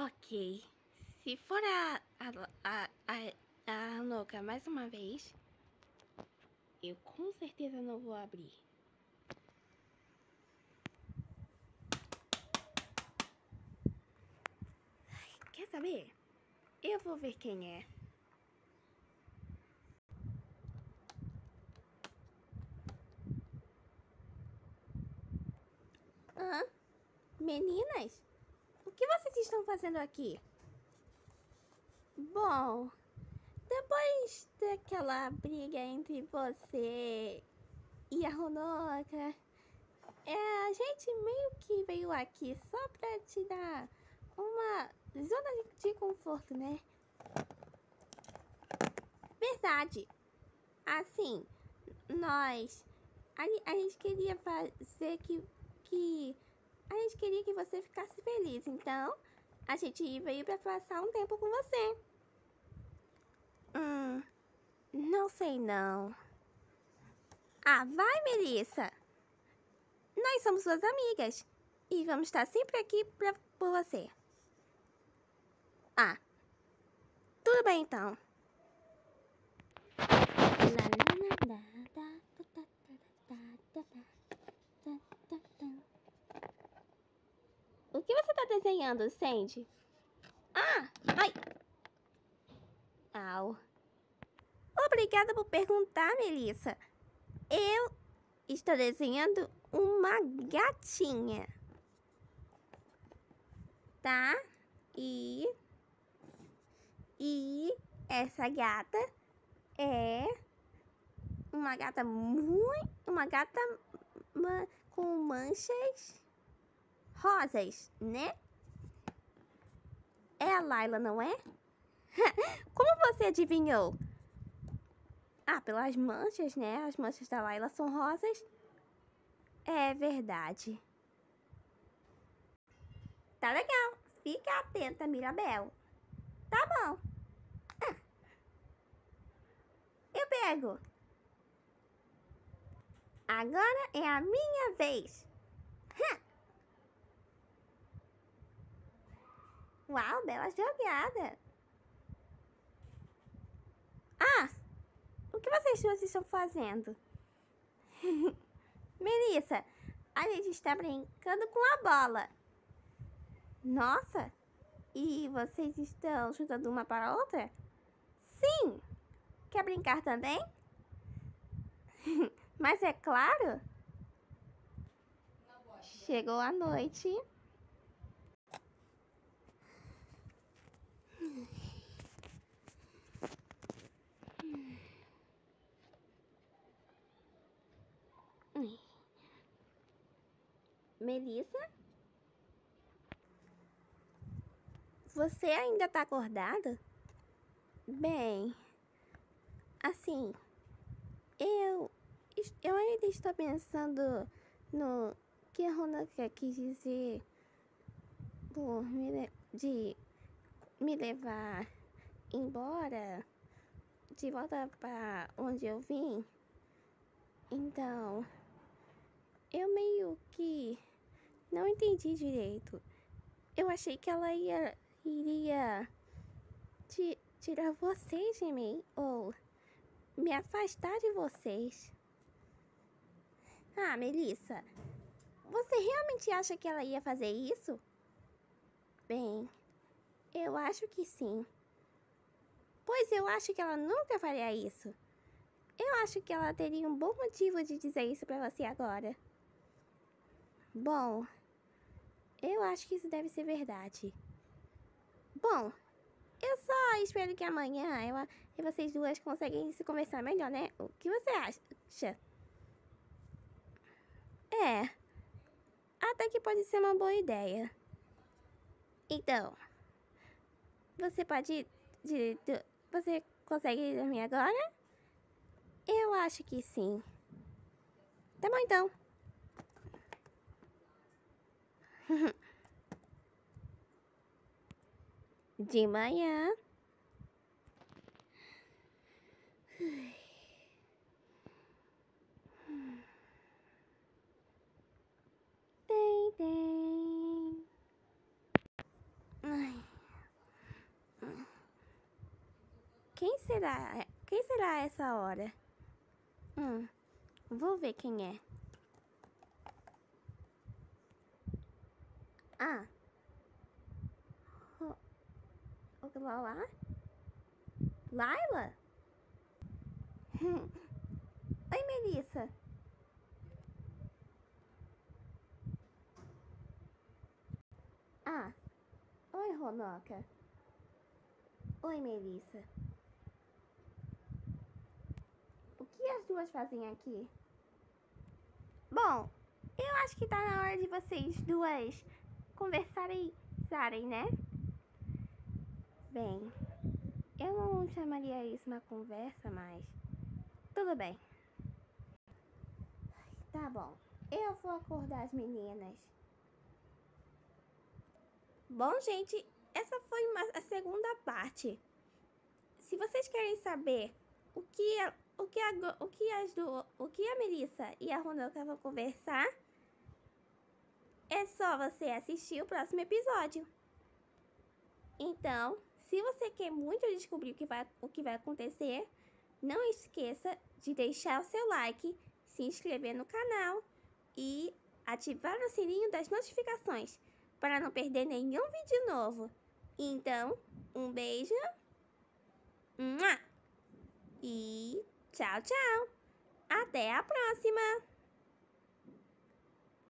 Ok. Se for a, a, a, a, louca mais uma vez, eu com certeza não vou abrir. Quer saber? Eu vou ver quem é. Meninas? Que vocês estão fazendo aqui? Bom, depois daquela briga entre você e a Ronoca, é, a gente meio que veio aqui só pra te dar uma zona de, de conforto, né? Verdade. Assim, nós. A, a gente queria fazer que, que. A gente queria que você ficasse feliz. Então, a gente veio pra passar um tempo com você. Hum. Não sei não. Ah, vai, Melissa. Nós somos suas amigas. E vamos estar sempre aqui pra, por você. Ah, tudo bem então. O que você está desenhando, Sandy? Ah, ai. Au. Obrigada por perguntar, Melissa. Eu estou desenhando uma gatinha. Tá? E e essa gata é uma gata muito. Uma gata com manchas rosas, né? É a Laila, não é? Como você adivinhou? Ah, pelas manchas, né? As manchas da Laila são rosas. É verdade. Tá legal. Fica atenta, Mirabel. Tá bom. Eu pego. Agora é a minha vez. Uau, bela jogada. Ah, o que vocês duas estão fazendo? Melissa, a gente está brincando com a bola. Nossa, e vocês estão chutando uma para a outra? Sim! Quer brincar também? Mas é claro. Chegou a noite. Melissa? Você ainda tá acordada? Bem, assim, eu, eu ainda estou pensando no que a Ronaca quis dizer por de me levar embora de volta para onde eu vim. Então, eu meio que não entendi direito. Eu achei que ela ia iria te, tirar vocês de mim ou me afastar de vocês. Ah, Melissa, você realmente acha que ela ia fazer isso? Bem, eu acho que sim. Pois eu acho que ela nunca faria isso. Eu acho que ela teria um bom motivo de dizer isso pra você agora. Bom, eu acho que isso deve ser verdade. Bom, eu só espero que amanhã eu, e vocês duas conseguem se conversar melhor, né? O que você acha? É, até que pode ser uma boa ideia. Então, você pode... De, de, você consegue dormir agora? Eu acho que sim. Tá bom, então. de manhã. Tem, tem. Ai. Quem será? Quem será essa hora? Hum, vou ver quem é. Ah. O Lala? Laila? Oi, Melissa. Ah. Oi, Ronoca. Oi, Melissa. O que as duas fazem aqui? Bom, eu acho que tá na hora de vocês duas conversarem, né? Bem, eu não chamaria isso uma conversa, mas tudo bem. Tá bom, eu vou acordar as meninas. Bom, gente, essa foi uma, a segunda parte. Se vocês querem saber o que o que a, o que as do, o que a Melissa e a Ronoka vão conversar, é só você assistir o próximo episódio. Então, se você quer muito descobrir o que vai, o que vai acontecer, não esqueça de deixar o seu like, se inscrever no canal e ativar o sininho das notificações para não perder nenhum vídeo novo. Então, um beijo e tchau, tchau! Até a próxima!